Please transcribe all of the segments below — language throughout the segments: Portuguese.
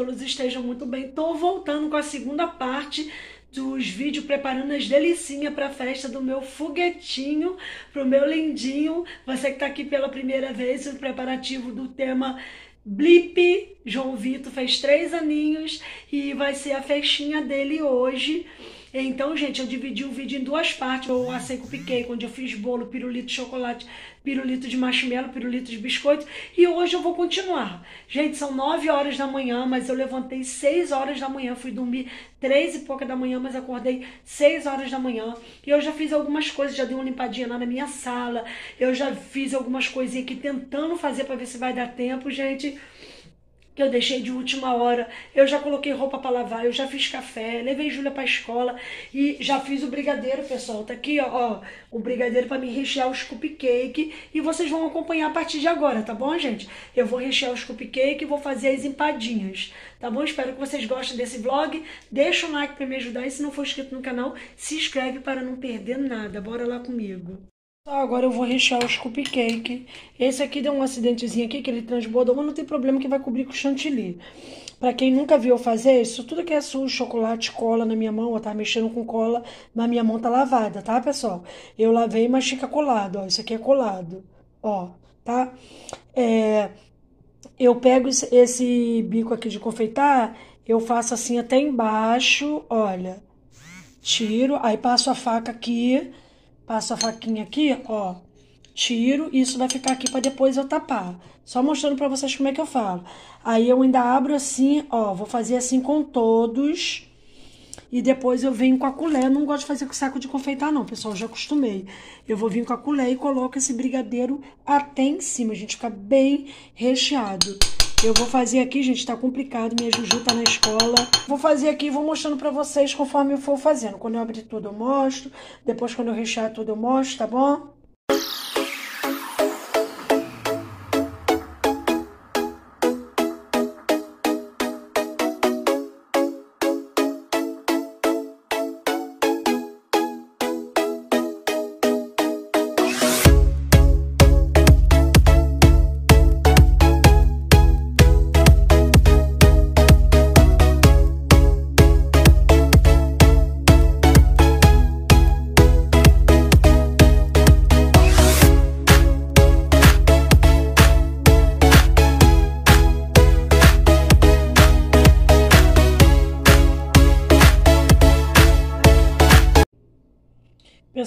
todos estejam muito bem. Tô voltando com a segunda parte dos vídeos preparando as delicinhas para a festa do meu foguetinho, pro meu lindinho. Você que tá aqui pela primeira vez, o preparativo do tema Blip. João Vitor fez três aninhos e vai ser a festinha dele hoje. Então, gente, eu dividi o vídeo em duas partes. Eu assei com piquei, onde eu fiz bolo, pirulito de chocolate, pirulito de marshmallow, pirulito de biscoito. E hoje eu vou continuar. Gente, são nove horas da manhã, mas eu levantei seis horas da manhã. Fui dormir três e pouca da manhã, mas acordei seis horas da manhã. E eu já fiz algumas coisas, já dei uma limpadinha lá na minha sala. Eu já fiz algumas coisinhas aqui tentando fazer para ver se vai dar tempo, gente que eu deixei de última hora. Eu já coloquei roupa para lavar, eu já fiz café, levei Júlia para escola e já fiz o brigadeiro, pessoal. Tá aqui, ó, ó o brigadeiro para me rechear os cupcake e vocês vão acompanhar a partir de agora, tá bom, gente? Eu vou rechear os cupcake e vou fazer as empadinhas, tá bom? Espero que vocês gostem desse vlog. Deixa um like para me ajudar e se não for inscrito no canal, se inscreve para não perder nada. Bora lá comigo. Agora eu vou rechear os cupcake. Esse aqui deu um acidentezinho aqui, que ele transbordou, mas não tem problema que vai cobrir com chantilly. Pra quem nunca viu fazer isso, tudo que é sujo, chocolate, cola na minha mão, ó, tá mexendo com cola, mas minha mão tá lavada, tá, pessoal? Eu lavei, mas fica colado, ó, isso aqui é colado, ó, tá? É, eu pego esse bico aqui de confeitar, eu faço assim até embaixo, olha, tiro, aí passo a faca aqui Passo a faquinha aqui, ó. Tiro e isso vai ficar aqui para depois eu tapar. Só mostrando para vocês como é que eu falo. Aí eu ainda abro assim, ó. Vou fazer assim com todos. E depois eu venho com a colher. Não gosto de fazer com saco de confeitar, não, pessoal. Já acostumei. Eu vou vir com a colher e coloco esse brigadeiro até em cima. Gente fica bem recheado. Eu vou fazer aqui, gente, tá complicado, minha Juju tá na escola. Vou fazer aqui e vou mostrando pra vocês conforme eu for fazendo. Quando eu abrir tudo eu mostro, depois quando eu rechear tudo eu mostro, tá bom?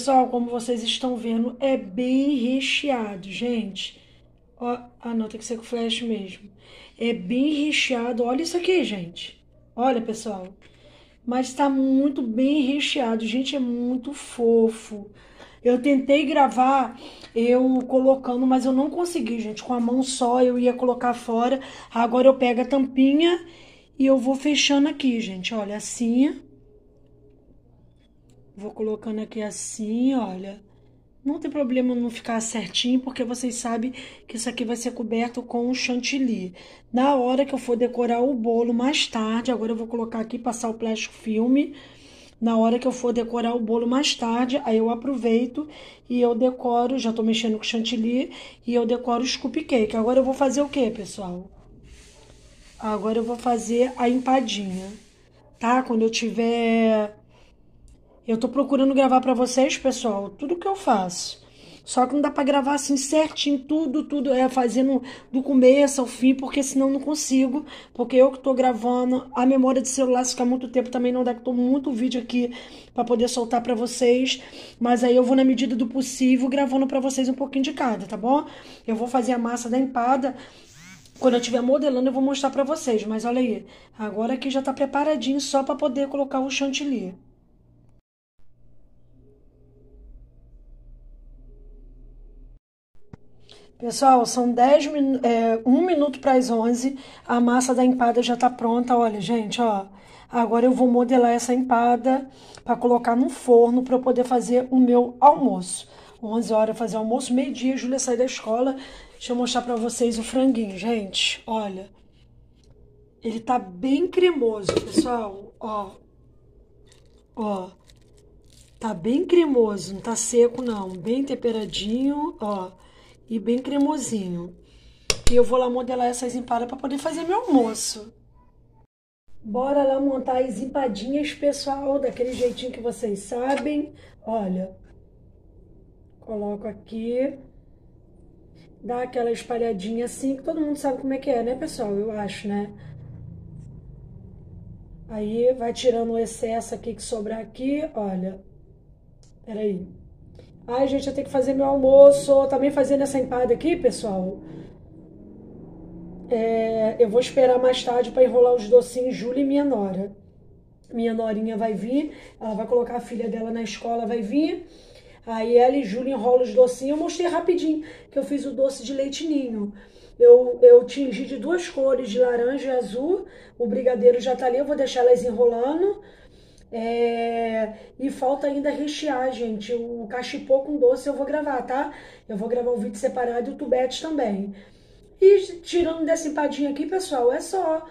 Pessoal, como vocês estão vendo, é bem recheado, gente. Ó, ah, não, tem que ser com flash mesmo. É bem recheado. Olha isso aqui, gente. Olha, pessoal. Mas tá muito bem recheado. Gente, é muito fofo. Eu tentei gravar eu colocando, mas eu não consegui, gente. Com a mão só eu ia colocar fora. Agora eu pego a tampinha e eu vou fechando aqui, gente. Olha, assim. Vou colocando aqui assim, olha. Não tem problema não ficar certinho, porque vocês sabem que isso aqui vai ser coberto com chantilly. Na hora que eu for decorar o bolo mais tarde, agora eu vou colocar aqui, passar o plástico filme. Na hora que eu for decorar o bolo mais tarde, aí eu aproveito e eu decoro, já tô mexendo com chantilly, e eu decoro os cupcake. Agora eu vou fazer o que, pessoal? Agora eu vou fazer a empadinha, tá? Quando eu tiver eu tô procurando gravar para vocês, pessoal, tudo que eu faço. Só que não dá para gravar assim certinho, tudo, tudo, é fazendo do começo ao fim, porque senão não consigo. Porque eu que tô gravando, a memória de celular, se ficar muito tempo também não dá, que tô muito vídeo aqui para poder soltar para vocês. Mas aí eu vou, na medida do possível, gravando para vocês um pouquinho de cada, tá bom? Eu vou fazer a massa da empada. Quando eu estiver modelando, eu vou mostrar para vocês. Mas olha aí, agora aqui já tá preparadinho só para poder colocar o chantilly. Pessoal, são 10 é, 1 minuto para as 11. A massa da empada já está pronta. Olha, gente, ó. Agora eu vou modelar essa empada para colocar no forno para eu poder fazer o meu almoço. 11 horas fazer almoço, meio-dia, Júlia sai da escola. Deixa eu mostrar para vocês o franguinho, gente. Olha. Ele tá bem cremoso, pessoal. Ó. Ó. Tá bem cremoso, não tá seco não, bem temperadinho, ó e bem cremosinho. E eu vou lá modelar essas empadas para poder fazer meu almoço. Bora lá montar as empadinhas, pessoal, daquele jeitinho que vocês sabem. Olha, coloco aqui, dá aquela espalhadinha assim, que todo mundo sabe como é que é, né, pessoal? Eu acho, né? Aí vai tirando o excesso aqui que sobrar aqui, olha. Peraí. Ai, gente, eu tenho que fazer meu almoço. Também fazendo essa empada aqui, pessoal. É, eu vou esperar mais tarde para enrolar os docinhos Júlia e minha nora. Minha norinha vai vir, ela vai colocar a filha dela na escola, vai vir. Aí ela e Júlia enrolam os docinhos. Eu mostrei rapidinho que eu fiz o doce de leite ninho. Eu, eu tingi de duas cores, de laranja e azul. O brigadeiro já tá ali, eu vou deixar elas enrolando. É, e falta ainda rechear, gente. O cachipô com doce eu vou gravar, tá? Eu vou gravar o vídeo separado e o tubete também. E tirando dessa empadinha aqui, pessoal, é só.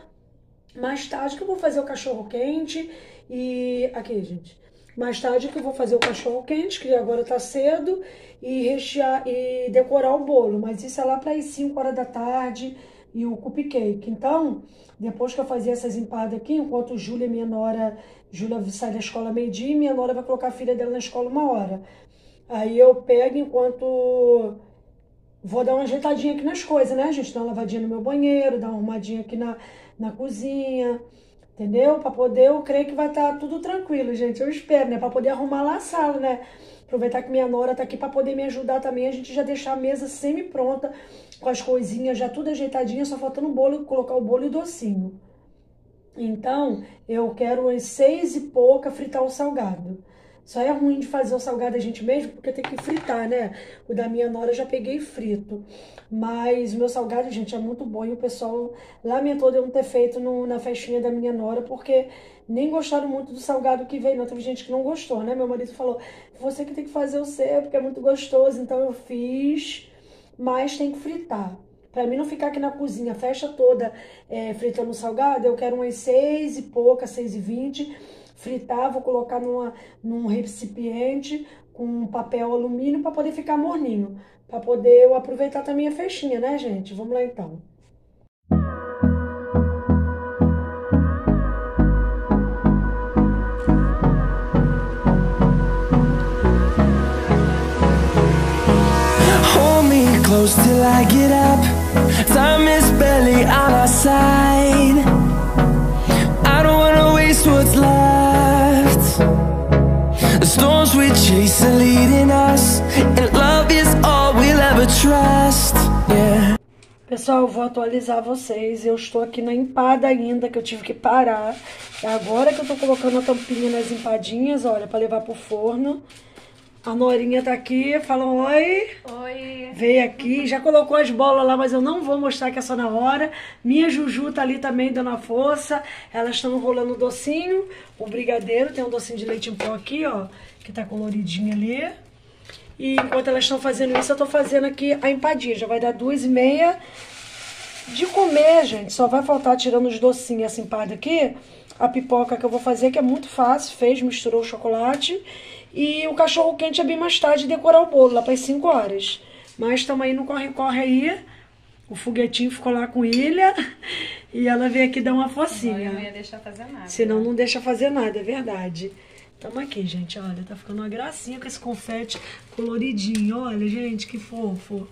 Mais tarde que eu vou fazer o cachorro quente e... Aqui, gente. Mais tarde que eu vou fazer o cachorro quente, que agora tá cedo, e rechear e decorar o bolo. Mas isso é lá para as 5 horas da tarde e o cupcake. Então, depois que eu fazer essas empadas aqui, enquanto Júlia, minha nora, Júlia sai da escola meio-dia e minha nora vai colocar a filha dela na escola uma hora. Aí eu pego enquanto Vou dar uma ajeitadinha aqui nas coisas, né, gente? Dar uma lavadinha no meu banheiro, dar uma arrumadinha aqui na, na cozinha, entendeu? Pra poder, eu creio que vai estar tá tudo tranquilo, gente. Eu espero, né? Pra poder arrumar lá a sala, né? Aproveitar que minha nora tá aqui pra poder me ajudar também. A gente já deixar a mesa semi-pronta, com as coisinhas já tudo ajeitadinha, só faltando o bolo, colocar o bolo e docinho. Então, eu quero às seis e pouca fritar o salgado. Só é ruim de fazer o salgado a gente mesmo, porque tem que fritar, né? O da minha nora eu já peguei frito. Mas o meu salgado, gente, é muito bom. E o pessoal lamentou de eu não ter feito no, na festinha da minha nora, porque nem gostaram muito do salgado que veio. Não, teve gente que não gostou, né? Meu marido falou, você que tem que fazer o seu, porque é muito gostoso. Então eu fiz, mas tem que fritar. Pra mim não ficar aqui na cozinha, fecha toda é, fritando salgado, eu quero umas seis e pouca, seis e vinte fritar, vou colocar numa, num recipiente com papel alumínio para poder ficar morninho, para poder eu aproveitar também a festinha, né, gente? Vamos lá então. Hold me close till I get up Pessoal, vou atualizar vocês. Eu estou aqui na empada ainda, que eu tive que parar. É agora que eu tô colocando a tampinha nas empadinhas, olha, para levar pro forno. A Norinha tá aqui, fala oi. Oi. Veio aqui, já colocou as bolas lá, mas eu não vou mostrar que é só na hora. Minha Juju tá ali também dando a força. Elas estão rolando o docinho, o brigadeiro. Tem um docinho de leite em pó aqui, ó, que tá coloridinho ali. E enquanto elas estão fazendo isso, eu tô fazendo aqui a empadinha. Já vai dar duas e meia de comer, gente. Só vai faltar tirando os docinhos essa empada aqui. A pipoca que eu vou fazer, que é muito fácil. Fez, misturou o chocolate e o cachorro quente é bem mais tarde decorar o bolo, lá para as 5 horas. Mas estamos aí no corre-corre aí. O foguetinho ficou lá com ilha e ela veio aqui dar uma focinha. Não, não ia deixar fazer nada. Senão né? não deixa fazer nada, é verdade. Tamo aqui, gente, olha, tá ficando uma gracinha com esse confete coloridinho. Olha, gente, que fofo.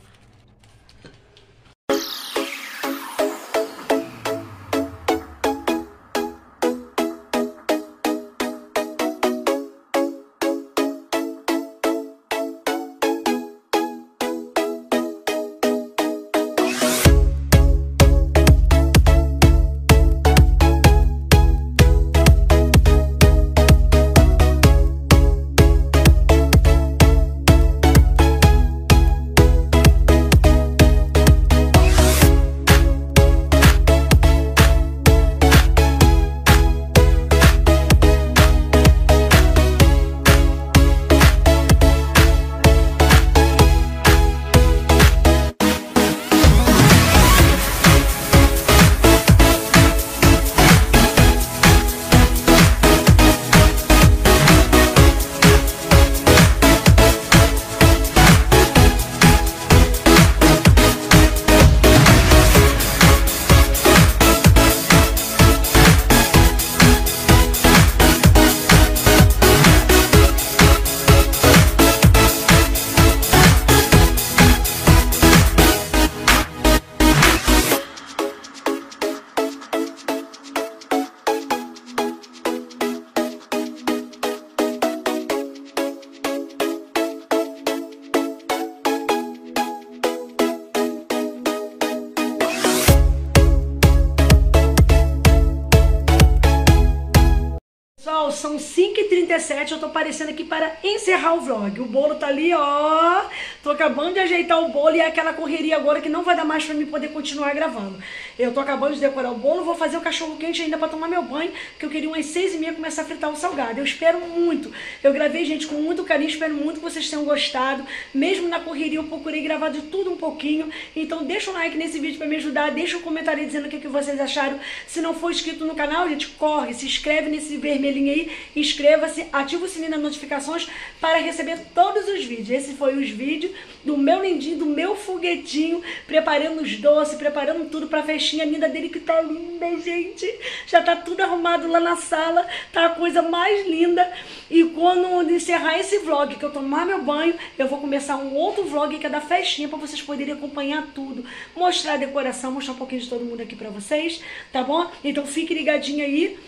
São 5h37, eu tô aparecendo aqui para encerrar o vlog. O bolo tá ali, ó. Tô acabando de ajeitar o bolo e é aquela correria agora que não vai dar mais pra mim poder continuar gravando. Eu tô acabando de decorar o bolo, vou fazer o cachorro quente ainda pra tomar meu banho, que eu queria umas 6h30 começar a fritar o salgado. Eu espero muito. Eu gravei, gente, com muito carinho, espero muito que vocês tenham gostado. Mesmo na correria, eu procurei gravar de tudo um pouquinho. Então deixa um like nesse vídeo pra me ajudar, deixa um comentário dizendo o que, que vocês acharam. Se não for inscrito no canal, gente, corre, se inscreve nesse vermelhinho aí, inscreva-se, ativa o sininho das notificações para receber todos os vídeos. Esse foi os vídeos do meu lindinho, do meu foguetinho, preparando os doces, preparando tudo pra festinha linda dele que tá linda, gente. Já tá tudo arrumado lá na sala, tá a coisa mais linda. E quando encerrar esse vlog, que eu tomar meu banho, eu vou começar um outro vlog que é da festinha para vocês poderem acompanhar tudo, mostrar a decoração, mostrar um pouquinho de todo mundo aqui pra vocês, tá bom? Então fique ligadinho aí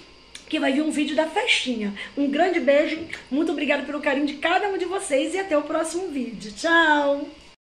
que vai vir um vídeo da festinha. Um grande beijo, muito obrigada pelo carinho de cada um de vocês e até o próximo vídeo. Tchau!